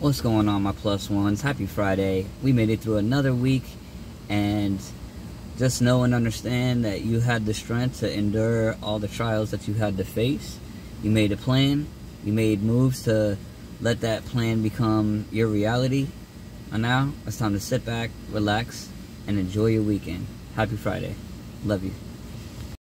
What's going on, my plus ones? Happy Friday. We made it through another week, and just know and understand that you had the strength to endure all the trials that you had to face. You made a plan, you made moves to let that plan become your reality. And now it's time to sit back, relax, and enjoy your weekend. Happy Friday. Love you.